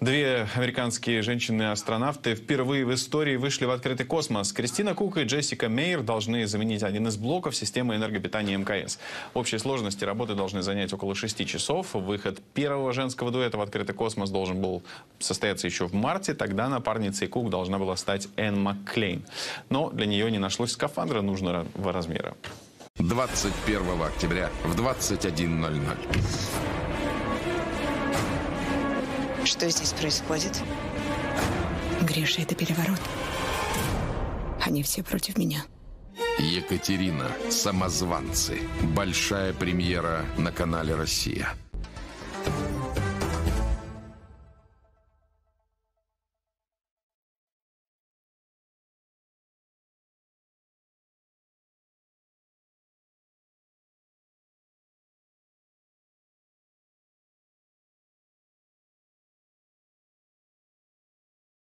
Две американские женщины-астронавты впервые в истории вышли в открытый космос. Кристина Кук и Джессика Мейер должны заменить один из блоков системы энергопитания МКС. В общей сложности работы должны занять около шести часов. Выход первого женского дуэта в открытый космос должен был состояться еще в марте. Тогда напарницей Кук должна была стать Энн Макклейн. Но для нее не нашлось скафандра нужного размера. 21 октября в 21.00. Что здесь происходит? Гриша, это переворот. Они все против меня. Екатерина. Самозванцы. Большая премьера на канале «Россия».